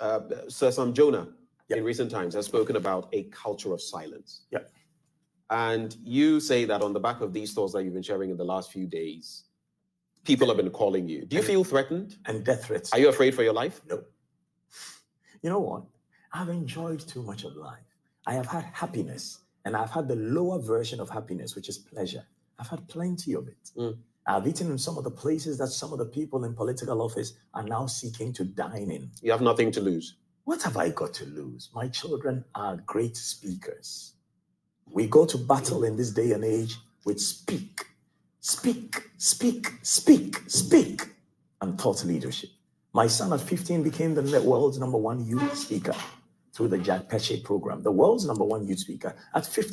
uh, Sir Sam Jonah in recent times has spoken about a culture of silence. Yeah. And you say that on the back of these thoughts that you've been sharing in the last few days, people have been calling you. Do you feel threatened? And death threats. Are you afraid for your life? No. You know what? I've enjoyed too much of life. I have had happiness, and I've had the lower version of happiness, which is pleasure. I've had plenty of it. Mm. I've eaten in some of the places that some of the people in political office are now seeking to dine in. You have nothing to lose. What have I got to lose? My children are great speakers. We go to battle in this day and age with speak, speak, speak, speak, speak, and thought leadership. My son at 15 became the world's number one youth speaker through the Jack Peche program, the world's number one youth speaker at 15.